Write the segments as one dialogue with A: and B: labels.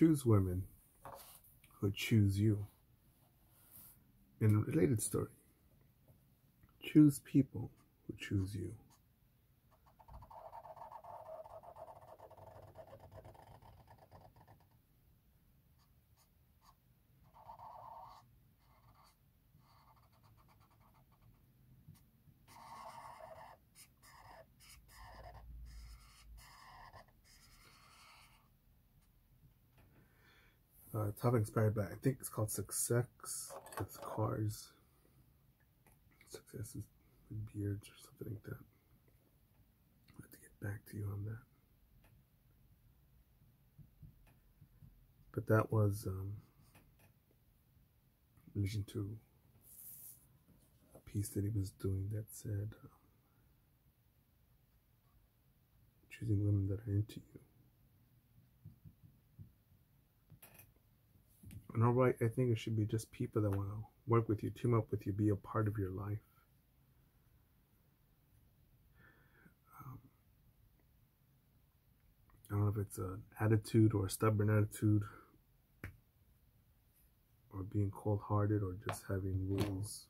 A: choose women who choose you. In a related story, choose people who choose you. Uh, topic inspired by, I think it's called Success with Cars. Success is with beards or something like that. I'll have to get back to you on that. But that was um, in relation to a piece that he was doing that said um, choosing women that are into you. And all right, I think it should be just people that want to work with you, team up with you, be a part of your life. Um, I don't know if it's an attitude or a stubborn attitude, or being cold hearted, or just having rules.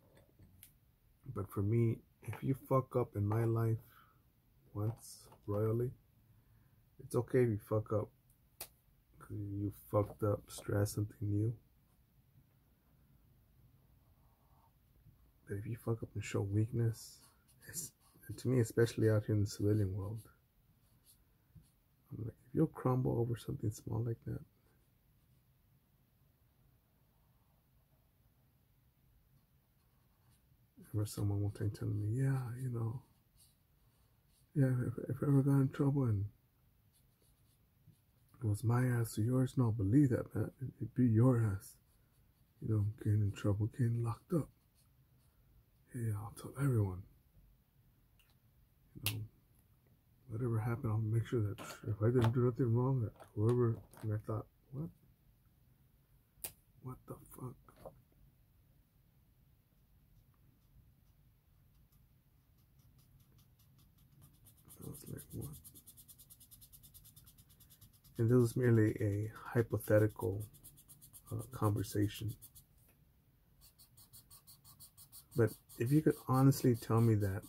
A: But for me, if you fuck up in my life once royally, it's okay if you fuck up you fucked up, stress something new. But if you fuck up and show weakness, and to me, especially out here in the civilian world, I'm like, if you'll crumble over something small like that, remember someone one time telling me, yeah, you know, yeah, if, if I ever got in trouble and was my ass or yours. No, believe that, man. It'd be your ass. You know, getting in trouble, getting locked up. Hey, I'll tell everyone. You know, whatever happened, I'll make sure that if I didn't do nothing wrong, that whoever, and I thought, what? What the fuck? Like, what? And this was merely a hypothetical uh, conversation. But if you could honestly tell me that,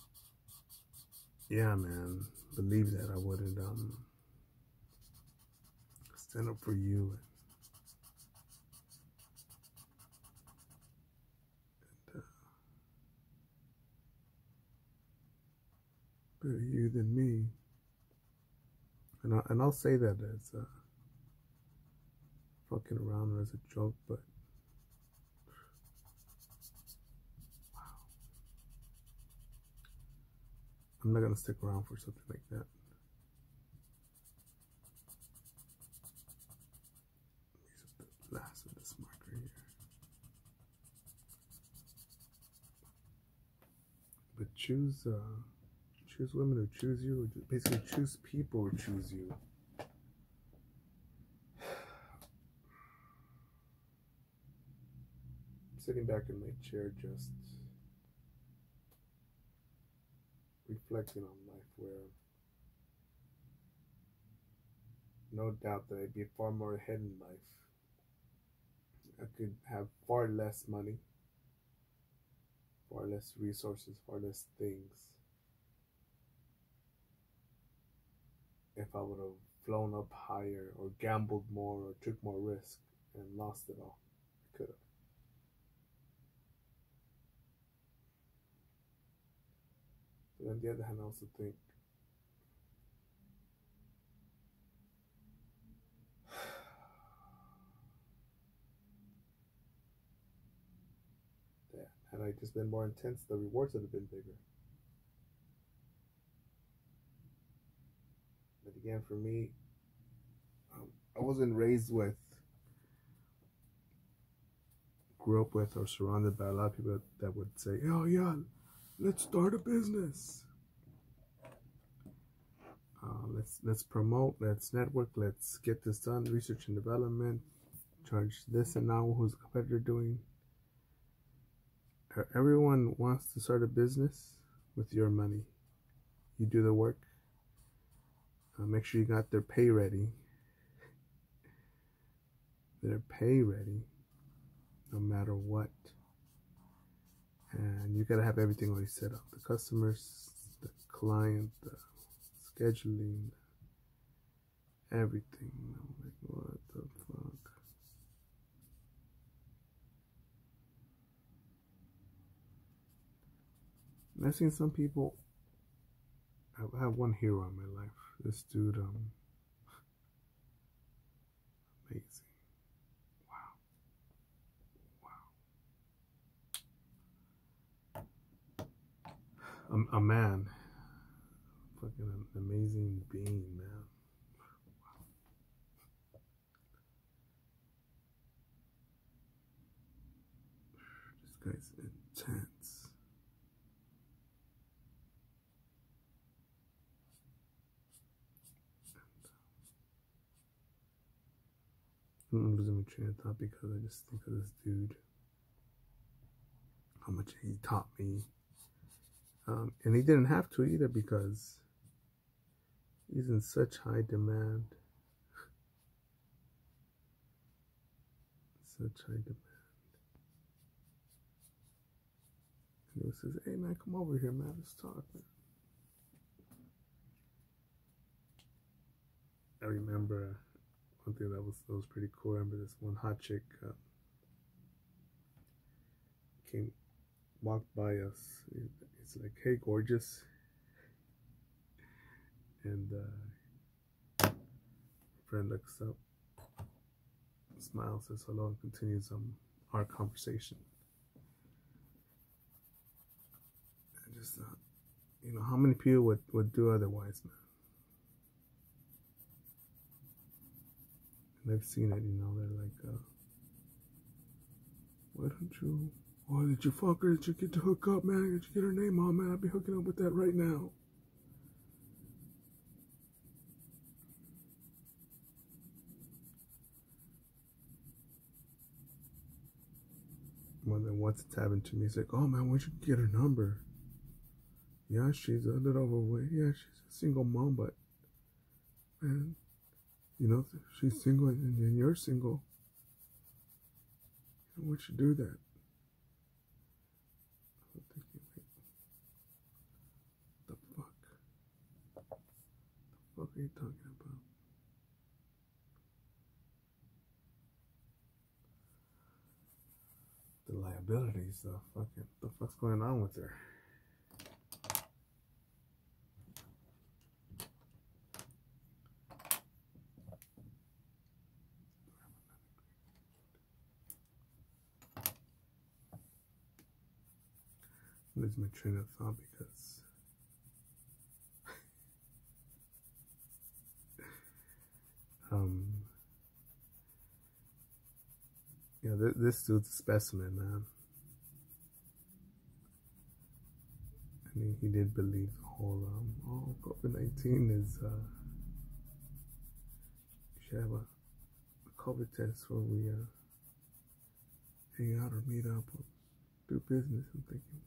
A: yeah, man, believe that I wouldn't um, stand up for you. And, uh, better you than me. And, I, and I'll say that as uh, fucking around or as a joke, but wow. I'm not gonna stick around for something like that. Last of this marker here. But choose uh choose women who choose you, basically choose people who choose you. Sitting back in my chair, just reflecting on life, where no doubt that I'd be far more ahead in life. I could have far less money, far less resources, far less things if I would have flown up higher or gambled more or took more risk and lost it all. I could have. But on the other hand, I also think that had I just been more intense, the rewards would have been bigger. Again, for me, um, I wasn't raised with, grew up with, or surrounded by a lot of people that would say, "Oh yeah, let's start a business. Uh, let's let's promote, let's network, let's get this done. Research and development, charge this and now. Who's competitor doing?" Everyone wants to start a business with your money. You do the work uh, make sure you got their pay ready. they're pay ready no matter what. And you gotta have everything already set up. The customers, the client, the scheduling, everything. I'm like, what the fuck? I've seen some people. I have one hero in my life. This dude, um, amazing. Wow. Wow. A, a man. Fucking amazing being, man. Wow. This guy's intense. I'm losing my train of thought because I just think of this dude. How much he taught me. Um, and he didn't have to either because he's in such high demand. Such high demand. And he says, hey man, come over here, man. Let's talk, man. I remember one thing that was that was pretty cool. I remember this one hot chick uh, came, walked by us. It's like, "Hey, gorgeous," and uh, friend looks up, smiles, says hello, and continues um our conversation. I just thought, you know, how many people would would do otherwise, man? And I've seen it, you know, they're like, uh, why don't you, why did you fuck her? Did you get to hook up, man? Did you get her name on, man? I'd be hooking up with that right now. Well, then once it's happened to me, it's like, oh man, where'd you get her number? Yeah, she's a little overweight. Yeah, she's a single mom, but man, you know, she's single and, and you're single. Why would you do that? I'm the fuck? The fuck are you talking about? The liabilities, the fucking, the fuck's going on with her? Lose my train of thought because um yeah th this dude's a specimen man. I mean he did believe the whole um oh COVID-19 is uh you should have a, a COVID test where we uh hang out or meet up or do business I'm thinking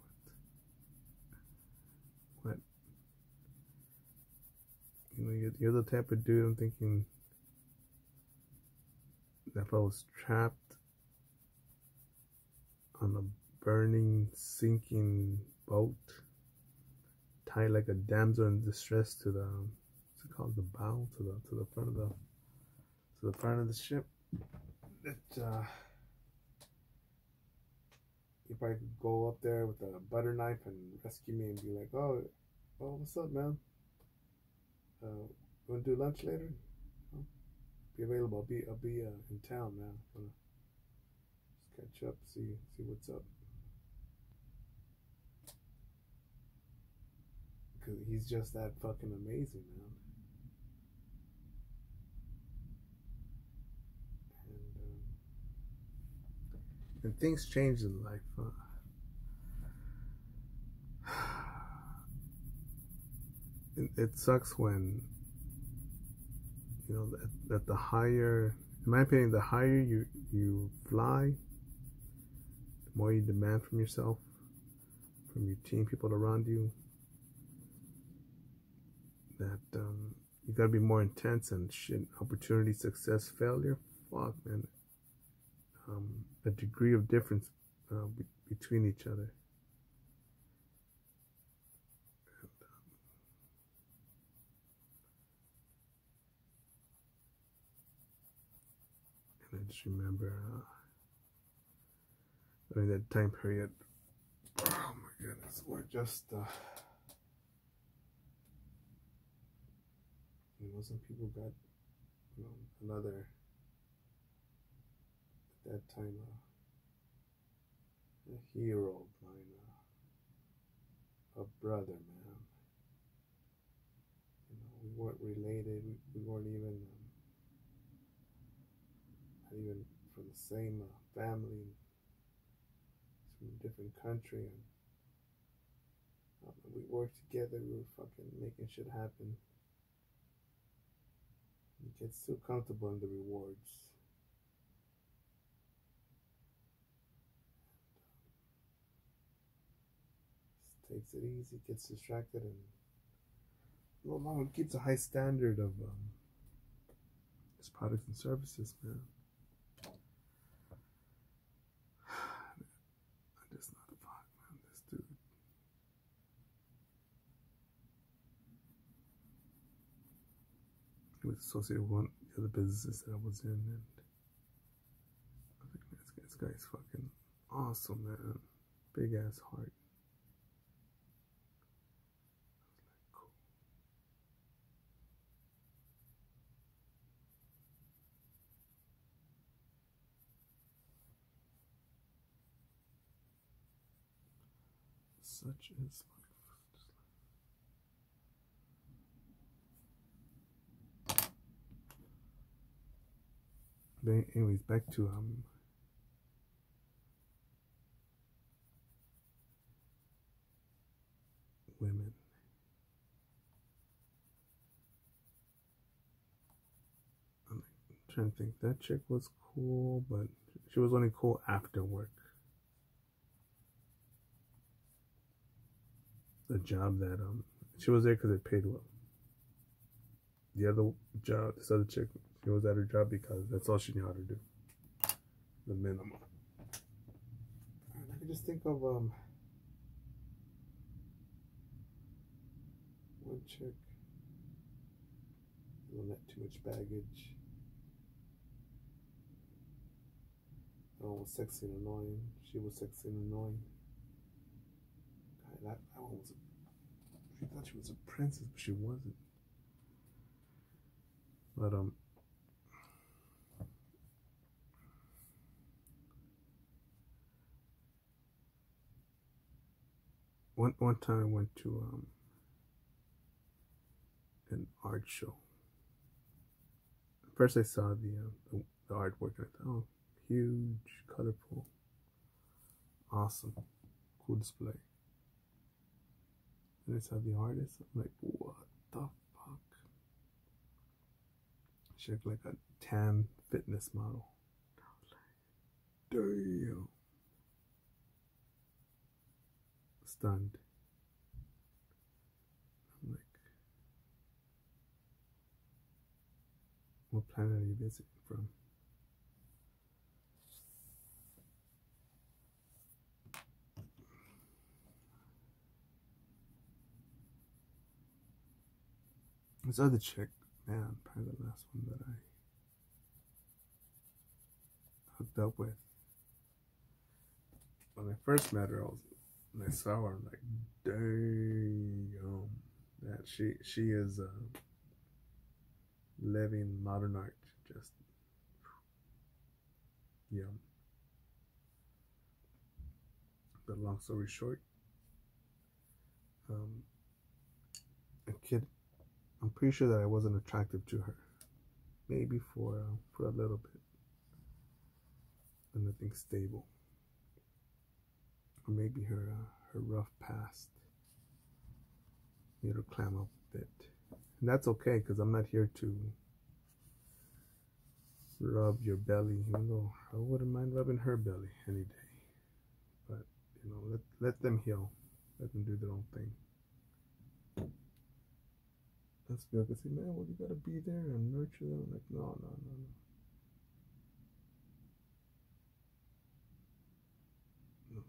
A: but you know, you're, you're the type of dude I'm thinking that if I was trapped on a burning, sinking boat, tied like a damsel in distress to the what's it called, the bow, to the to the front of the to the front of the ship, that uh, you probably could go up there with a butter knife and rescue me and be like, oh, oh what's up, man? Uh, to do lunch later? Oh, be available. I'll be, I'll be uh, in town, man. Wanna just catch up, see, see what's up. Cause he's just that fucking amazing, man. and things change in life. Uh, it, sucks when you know that, that the higher, in my opinion, the higher you you fly, the more you demand from yourself, from your team, people around you. That um, you gotta be more intense and shit. Opportunity, success, failure. Fuck, man um, a degree of difference uh, be- between each other. And, um, and I just remember uh, during that time period. Oh my goodness, we're just. Uh, you know, some people got you know, another at that time uh, a hero of mine, uh, a brother, man. You know, we weren't related. We, we weren't even um, not even from the same uh, family. From a different country, and uh, we worked together. We were fucking making shit happen. You get so comfortable in the rewards. Just takes it easy, gets distracted, and no longer keeps a high standard of um, his products and services, man. I just not fuck, man. This dude. He was associated with one of the other businesses that I was in, and I think this, guy- guy's fucking awesome, man. Big ass heart. Such is life. Just like- Anyways, back to um women. I'm trying to think. That chick was cool, but she was only cool after work. The job that um she was there because it paid well. The other job, this other chick, she was at her job because that's all she knew how to do. The minimum. I can just think of um one chick. That too much baggage. That one was sexy and annoying. She was sexy and annoying. God, that, that one was. She thought she was a princess, but she wasn't. But um. One one time I went to um an art show. First I saw the uh, the, the artwork and I thought, oh, huge, colorful, awesome, cool display. And I saw the artist. I'm like, what the fuck? She looked like a tan fitness model. Damn. Stunned. I'm like, what planet are you visiting from? This other chick, man, probably the last one that I hooked up with. When I first met her, I was, I saw her, I'm like, damn, that she she is uh, living modern art, just yeah. But long story short, um, a kid I'm pretty sure that I wasn't attractive to her. Maybe for uh, for a little bit, but nothing stable. Or maybe her uh, her rough past made her clam up a bit, and that's okay because I'm not here to rub your belly. Even though I wouldn't mind rubbing her belly any day, but you know, let let them heal, let them do their own thing. That's good. I say, man, well, you gotta be there and nurture them. Like, no, no, no, no.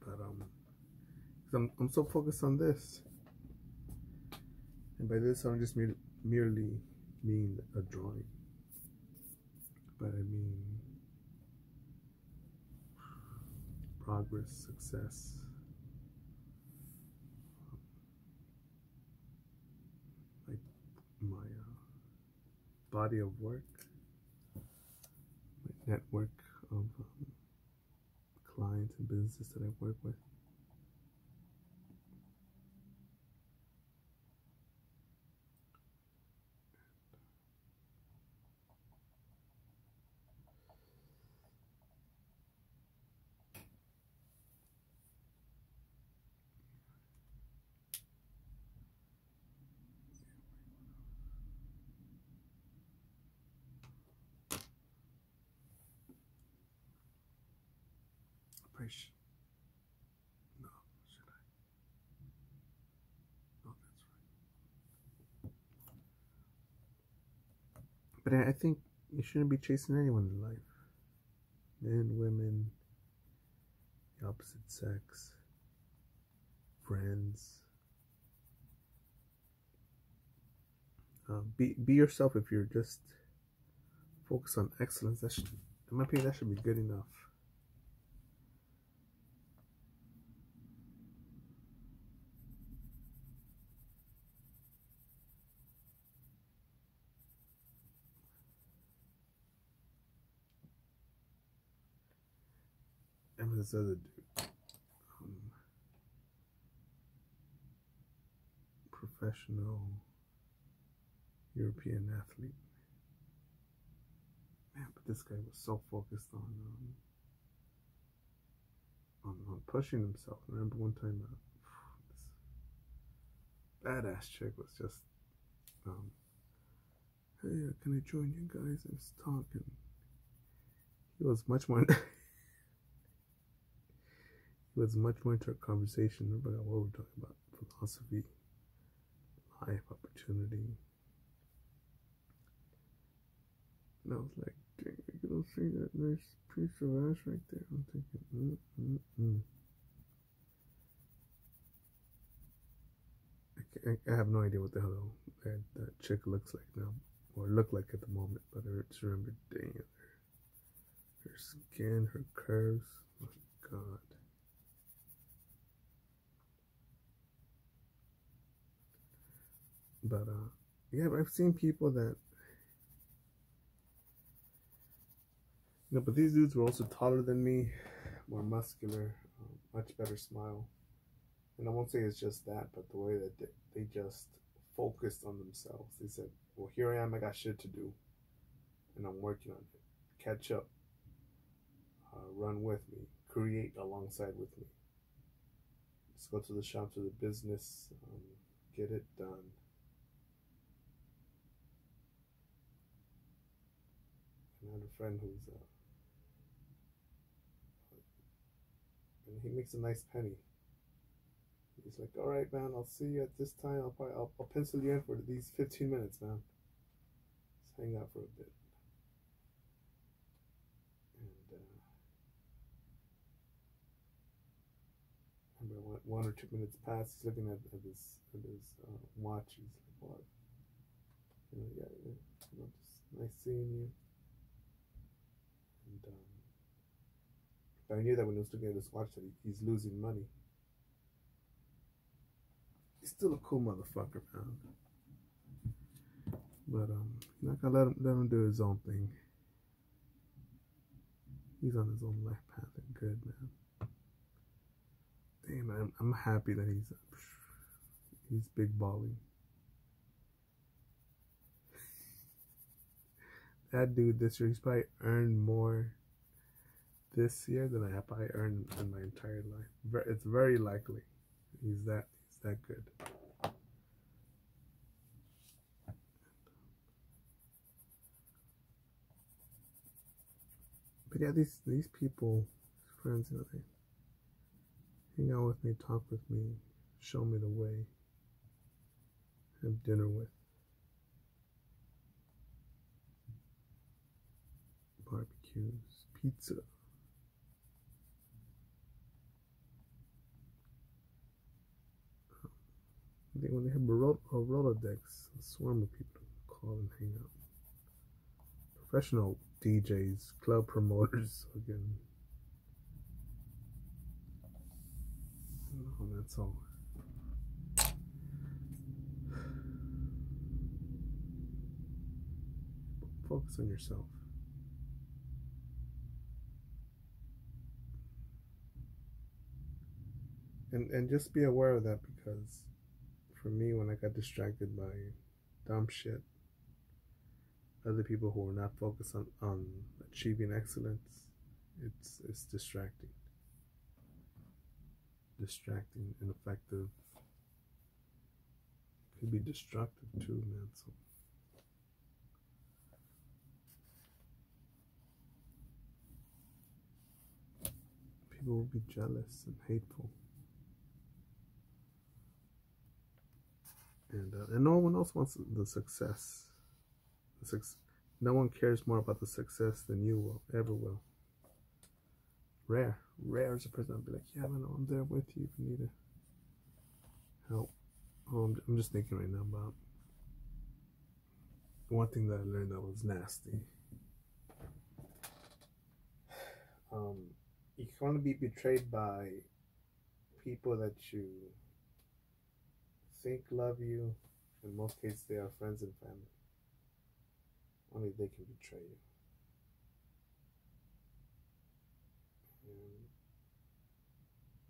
A: Because I'm, I'm so focused on this. And by this, I don't just mere, merely mean a drawing, but I mean progress, success. Like my uh, body of work, my network of um, clients and businesses that I work with. No, should I? No, that's. But I I think you shouldn't be chasing anyone in life. Men, women, the opposite sex, friends. Uh, be be yourself if you're just focused on excellence. That should, in my opinion, that should be good enough. This other dude, um, professional European athlete. Man, but this guy was so focused on um, on, on pushing himself. I remember one time, uh, this badass chick was just, um, hey, uh, can I join you guys? I was talking. He was much more. He was much more into a conversation. Remember what we were talking about? Philosophy, life, opportunity. And I was like, dang, you don't see that nice piece of ass right there. I'm thinking, mm, mm, mm. I, I have no idea what the hell that, that chick looks like now, or looked like at the moment, but I just remember, dang, her, her skin, her curves, my god. But uh, yeah, I've seen people that you know, but these dudes were also taller than me, more muscular, um, much better smile. And I won't say it's just that, but the way that they, they just focused on themselves. They said, "Well, here I am. I got shit to do, and I'm working on it. Catch up. Uh, run with me. Create alongside with me. Let's go to the shop, to the business. Um, get it done." I have a friend who's uh, and he makes a nice penny. He's like, "All right, man, I'll see you at this time. I'll probably I'll, I'll pencil you in for these 15 minutes, man. Let's hang out for a bit." And uh, remember, one, or two minutes pass. He's looking at, at his at his uh, watch. He's like, "What? You know, yeah, you know, just nice seeing you." And um, I knew that when he was looking at his watch that he, he's losing money. He's still a cool motherfucker, man. But um, you're not gonna let him let him do his own thing. He's on his own life path and good, man. Damn, I'm I'm happy that he's he's big balling. That dude this year, he's probably earned more this year than I have probably earned in my entire life. It's very likely he's that he's that good. But yeah, these these people, friends, you know, they hang out with me, talk with me, show me the way, have dinner with. Barbecues, pizza. They, when they have a, a Rolodex, a swarm of people call and hang out. Professional DJs, club promoters, again. No, that's all. Focus on yourself. And and just be aware of that because for me when I got distracted by dumb shit, other people who are not focused on, on achieving excellence, it's it's distracting. Distracting, ineffective. Could be destructive too, man. So people will be jealous and hateful. And, uh, and no one else wants the success. The suc- no one cares more about the success than you will, ever will. Rare. Rare is a person that'll be like, yeah, man, I'm there with you if you need to help. Oh, I'm, I'm just thinking right now about one thing that I learned that was nasty. Um, you can only be betrayed by people that you think love you. In most cases, they are friends and family. Only they can betray you. And,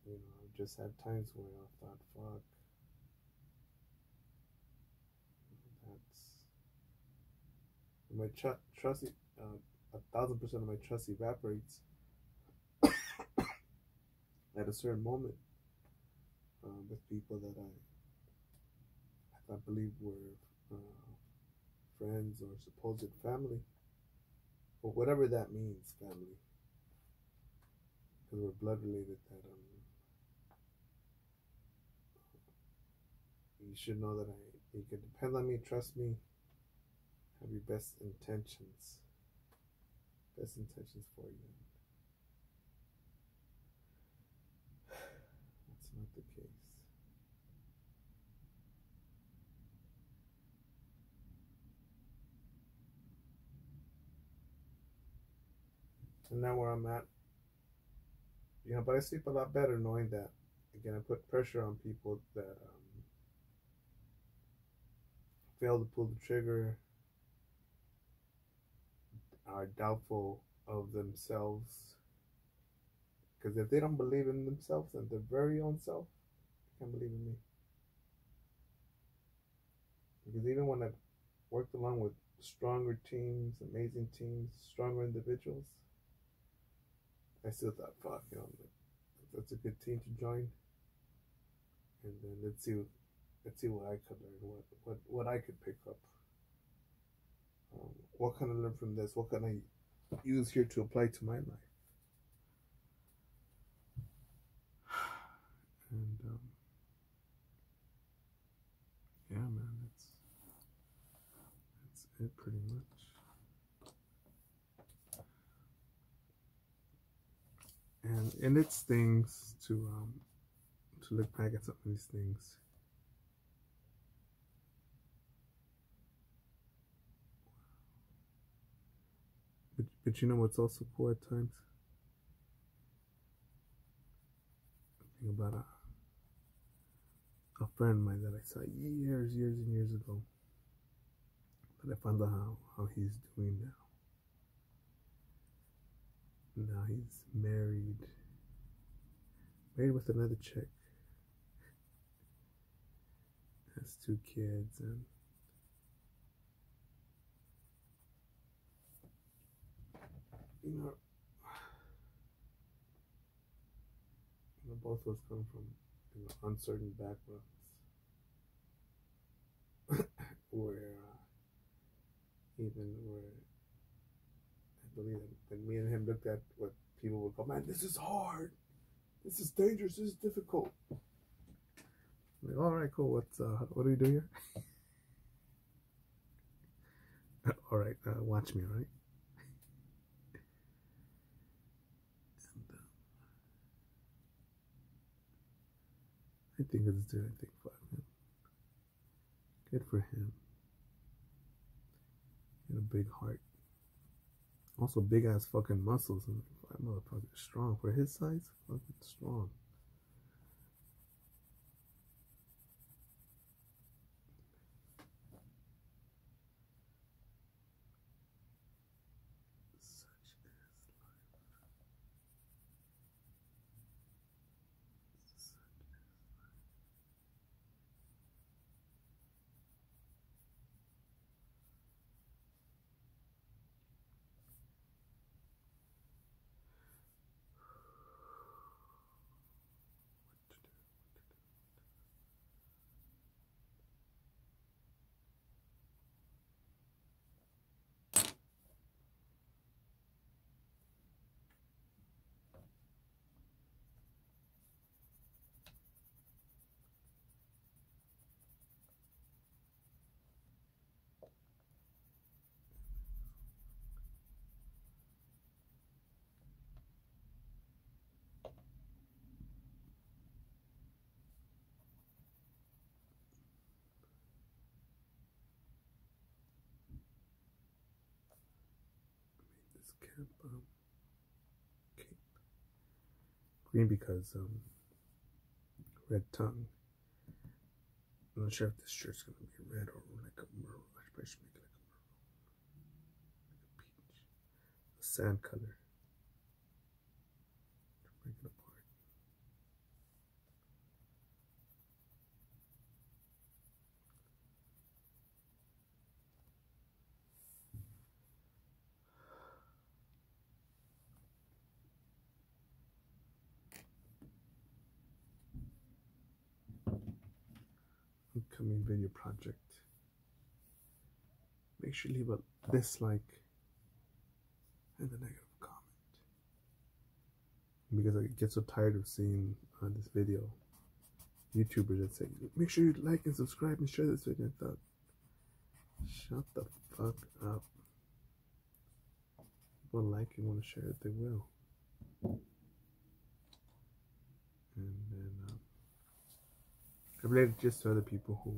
A: you know, I've just had times where I thought, fuck, that's. My tr- trust, uh, a thousand percent of my trust evaporates at a certain moment uh, with people that I I believe were uh, friends or supposed family, or whatever that means, family, because we're blood related. That um, you should know that I you can depend on me, trust me, have your best intentions, best intentions for you. That's not the case. And now where I'm at, you know, but I sleep a lot better knowing that. Again, I put pressure on people that um, fail to pull the trigger, are doubtful of themselves. Because if they don't believe in themselves and their very own self, they can't believe in me. Because even when I've worked along with stronger teams, amazing teams, stronger individuals, I still thought, fuck, you know, that's a good team to join. And then let's see, let's see what I could learn, what what what I could pick up. Um, what can I learn from this? What can I use here to apply to my life? And um, yeah, man, it's that's it pretty much. And and it things to um to look back at some of these things. But but you know what's also cool at times? Think about a a friend of mine that I saw years, years and years ago. But I found out how, how he's doing now. Now he's married. Married with another chick. Has two kids and you know both of us come from you know, uncertain backgrounds where uh, even where I believe that, that me and him looked at what people would call, man, this is hard. This is dangerous. This is difficult. Like, all right, cool. What's uh, what do we do here? all right, uh, watch me, all right? And, uh, I think it's doing. I think man. Good for him. And a big heart. Also big ass fucking muscles. And that motherfucker strong. For his size, fucking strong. Camp um, cape. Green because um, red tongue. I'm not sure if this shirt's gonna be red or like a maroon. I probably should make it like a maroon, like a peach, a sand color. Break it apart. Upcoming video project. Make sure you leave a dislike and a negative comment. Because I get so tired of seeing uh, this video YouTubers that say, make sure you like and subscribe and share this video. I thought, shut the fuck up. People like and want to share it, they will. And related just to other people who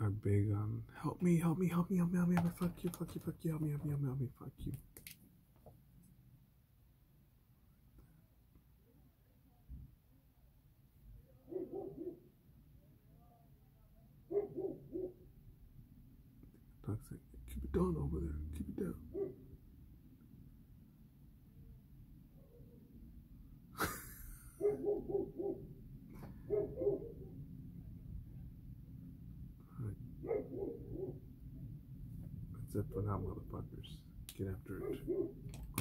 A: are big on help me, help me, help me, help me, help me, help me, fuck you, fuck you, fuck you, help me, help me, help me, help me, fuck you. Toxic. Keep it down over there. Keep it down. That's it for now, motherfuckers. Get after it.